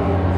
Bye.